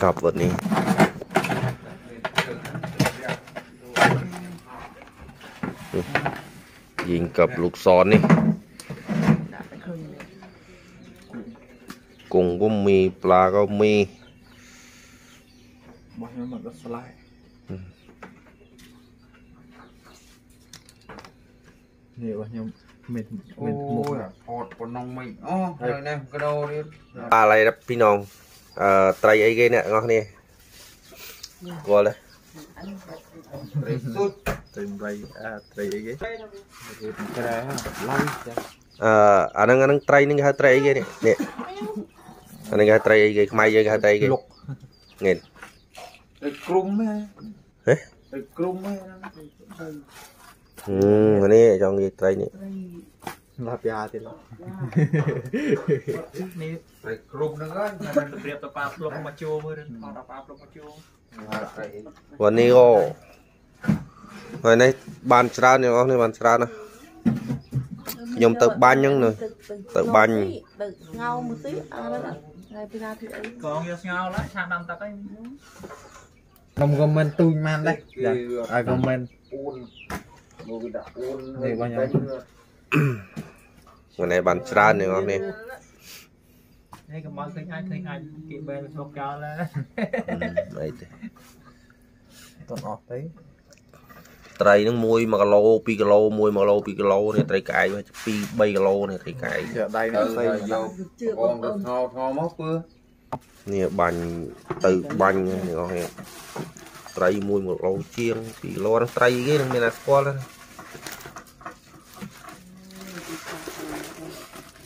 ครับวันนี้ ยิงกับลูกซอนนี่กุ้งก็มีปลาก็มีบอลมันเมืนรถสไลด์นี่วะยัง ស្លាយនេះបោះខ្ញុំមិន អូ មិនមុខ យផតប៉ុណ្ណឹងមិនអូហើយនេះកដោទៀត ปลาอะไรนะพี่น้องเอ่อไตรไอ้เกเนี่ยงอกนี่กลัวเลย ត្រីសុទ្ធ ត្រីប្រៃអាត្រីអីគេ ត្រែឡៃចា เอ่อអាហ្នឹងអាហ្នឹងไตรហ្នឹងគេហៅไตรអីគេនេះនេះអាហ្នឹងគេហៅไตรអីគេខ្មែរយើងគេហៅไตรអីគេ លុក នេះ ត្រីគ្រុំហ៎ ហេ ត្រីគ្រុំហ៎ อืมអានេះចង់និយាយไตรនេះ លាប់យ៉ាទៀតនេះតែគ្រប់ហ្នឹងហើយមិនប្រៀបទៅប៉ាភ្លុកមកជួមើលឬថតដល់ប៉ាភ្លុកមកជួវ៉ានីអូហើយនេះបានច្រើនអ្នកនរនេះបានច្រើនណាខ្ញុំទៅបាញ់ហ្នឹងទៅបាញ់ទៅងោមួយទីអរថ្ងៃពីណាធ្វើអីកងយកស្ងោឡាឆាដាំទឹកអីខ្ញុំខមមិនទូចបានដែរឲ្យខមមិនអួនមកវាដាក់អួនហើយបងខ្ញុំ ថ្ងៃនេះបានច្រើនទាំងអស់នេះនេះកុំឲ្យឃើញអាចឃើញអាចគេបែរទៅស្លុកចោលហើយអីទេតន់អស់ទៅត្រីហ្នឹង1 1គីឡូ2គីឡូ1 1គីឡូ2គីឡូនេះត្រីកាយ2 3គីឡូនេះត្រីកាយជាដៃទៅនឹងផ្សេងយកជឿបបងងប្ទៅអូនស្ងោស្ងោមកពើនេះបាញ់ទៅបាញ់ទាំងអស់នេះត្រី1 1គីឡូជាង2គីឡូហ្នឹងត្រីគេនឹងមានតែស្គាល់ហ្នឹង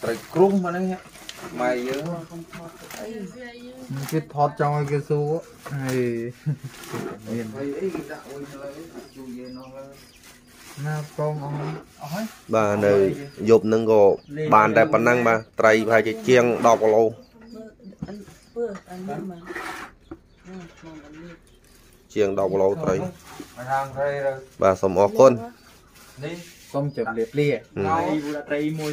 ត្រីគ្រុំអាហ្នឹងម៉ែយើងអីគេថតចង់ឲ្យគេសួរហើយមានហើយអីគេដាក់អុយលើជួយយើងនោះលើណាកងអស់អស់ហើយបាទនៅយប់ហ្នឹងក៏បានតែប៉ុណ្ណឹងបាទត្រីប្រហែលជាជាង10គីឡូអិនពើអិននេះមកអឺមកអិននេះជាង10គីឡូត្រីខាងត្រីទៅបាទសូមអរគុណនេះសូមជម្រាបលា Ừ. ហើយវូដាក់ត្រីមួយ